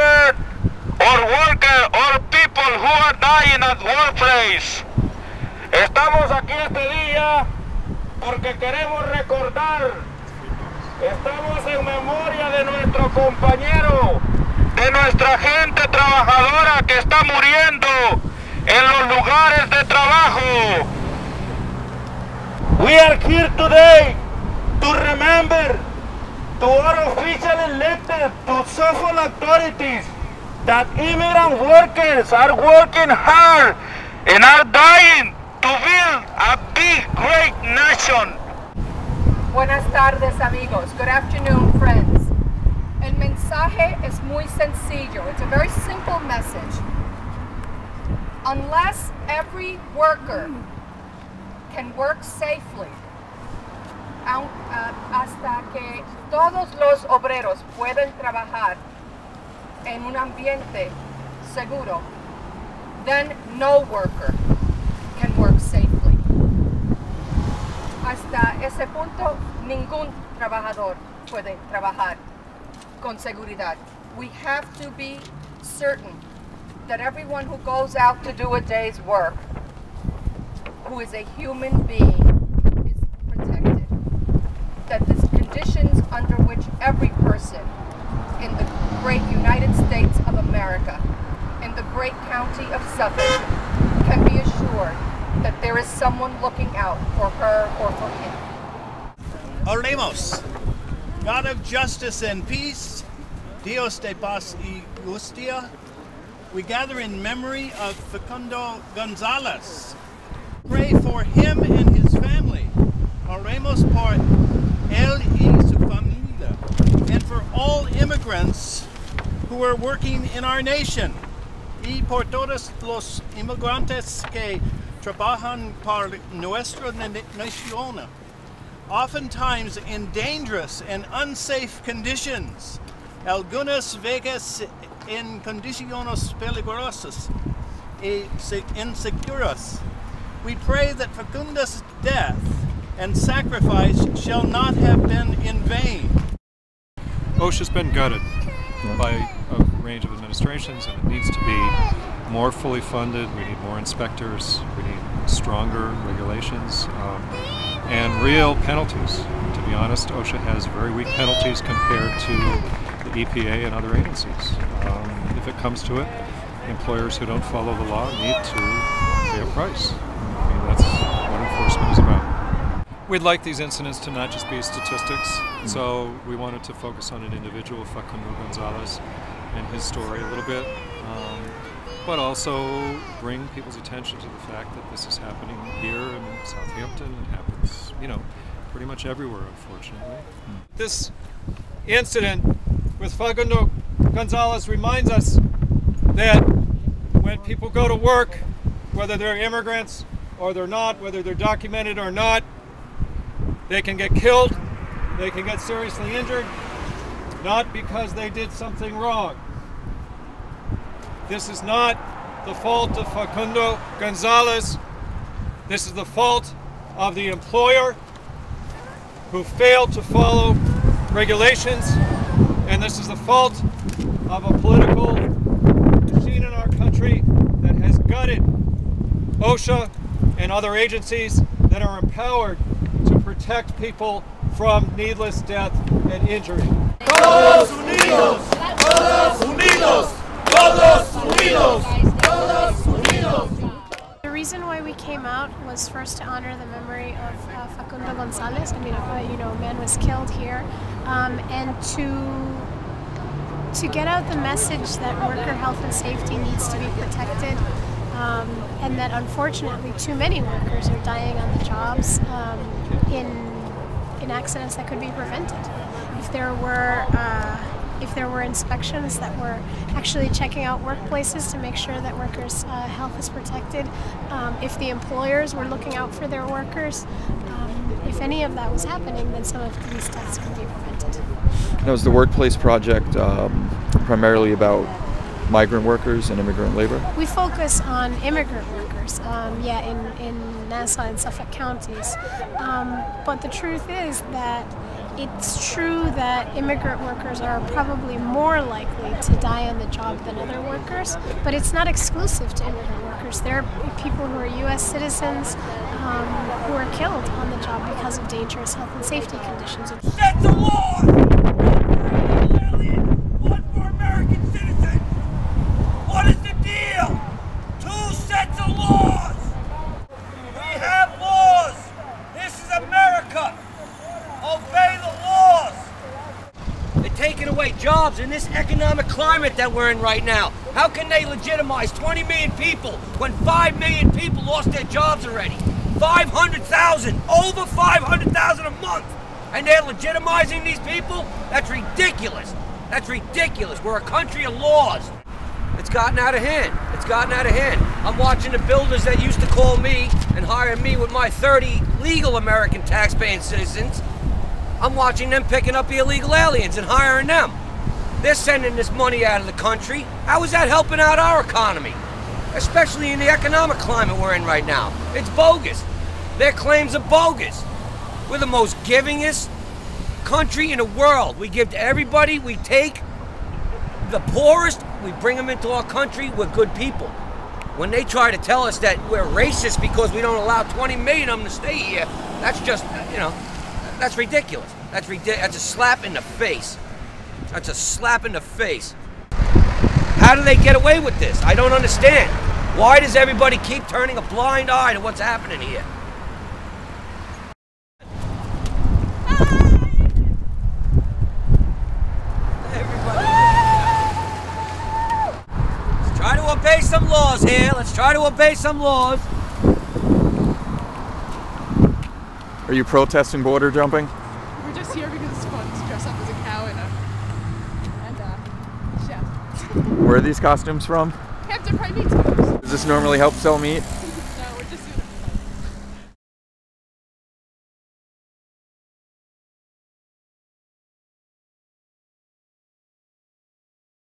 or worker or people who are dying at workplace. Estamos aquí este día porque queremos recordar, estamos en memoria de nuestro compañero, de nuestra gente trabajadora que está muriendo en los lugares de trabajo. We are here today to remember to our official elected to social authorities that immigrant workers are working hard and are dying to build a big, great nation. Buenas tardes amigos. Good afternoon friends. El mensaje es muy sencillo. It's a very simple message. Unless every worker can work safely, hasta que todos los obreros pueden trabajar en un ambiente seguro, then no worker can work safely. Hasta ese punto, ningún trabajador puede trabajar con seguridad. We have to be certain that everyone who goes out to do a day's work, who is a human being. That the conditions under which every person in the great United States of America, in the great county of Suffolk, can be assured that there is someone looking out for her or for him. Oremos, God of justice and peace, Dios de paz y justicia, we gather in memory of Facundo Gonzalez. Pray for him and his family. Oremos por él y su familia, and for all immigrants who are working in our nation, y por todos los inmigrantes que trabajan para nuestra nación, oftentimes in dangerous and unsafe conditions, algunas veces en condiciones peligrosas y inseguras. We pray that Facundo's death and sacrifice shall not have been in vain. OSHA's been gutted by a range of administrations and it needs to be more fully funded. We need more inspectors. We need stronger regulations um, and real penalties. To be honest, OSHA has very weak penalties compared to the EPA and other agencies. Um, if it comes to it, employers who don't follow the law need to pay a price. I mean, that's what enforcement is about. We'd like these incidents to not just be statistics, so we wanted to focus on an individual, Facundo Gonzalez, and his story a little bit, um, but also bring people's attention to the fact that this is happening here in Southampton. It happens, you know, pretty much everywhere, unfortunately. This incident with Facundo Gonzalez reminds us that when people go to work, whether they're immigrants or they're not, whether they're documented or not, they can get killed, they can get seriously injured, not because they did something wrong. This is not the fault of Facundo Gonzalez. This is the fault of the employer who failed to follow regulations, and this is the fault of a political machine in our country that has gutted OSHA and other agencies that are empowered protect people from needless death and injury. Todos unidos, todos unidos, todos unidos, todos unidos. The reason why we came out was first to honor the memory of uh, Facundo Gonzalez. I mean, uh, you know, a man was killed here, um, and to to get out the message that worker health and safety needs to be protected. Um, and that unfortunately too many workers are dying on the jobs um, in in accidents that could be prevented. If there were uh, if there were inspections that were actually checking out workplaces to make sure that workers' uh, health is protected, um, if the employers were looking out for their workers, um, if any of that was happening, then some of these deaths could be prevented. That was the workplace project, um, primarily about migrant workers and immigrant labor? We focus on immigrant workers, um, yeah, in, in Nassau and Suffolk counties. Um, but the truth is that it's true that immigrant workers are probably more likely to die on the job than other workers, but it's not exclusive to immigrant workers. There are people who are U.S. citizens um, who are killed on the job because of dangerous health and safety conditions. That's the law! One for American citizens! What is the deal? Two sets of laws! We have laws! This is America! Obey the laws! They're taking away jobs in this economic climate that we're in right now. How can they legitimize 20 million people when 5 million people lost their jobs already? 500,000! Over 500,000 a month! And they're legitimizing these people? That's ridiculous! That's ridiculous. We're a country of laws. It's gotten out of hand. It's gotten out of hand. I'm watching the builders that used to call me and hire me with my 30 legal American tax-paying citizens. I'm watching them picking up the illegal aliens and hiring them. They're sending this money out of the country. How is that helping out our economy? Especially in the economic climate we're in right now. It's bogus. Their claims are bogus. We're the most givingest country in the world. We give to everybody, we take the poorest, we bring them into our country, we're good people. When they try to tell us that we're racist because we don't allow 20 million of them to stay here, that's just, you know, that's ridiculous. That's ridiculous. That's a slap in the face. That's a slap in the face. How do they get away with this? I don't understand. Why does everybody keep turning a blind eye to what's happening here? Let's try to obey some laws here. Let's try to obey some laws. Are you protesting border jumping? We're just here because it's fun to dress up as a cow and a and a chef. Where are these costumes from? Hampton Pride Meat Stores. Does this normally help sell meat?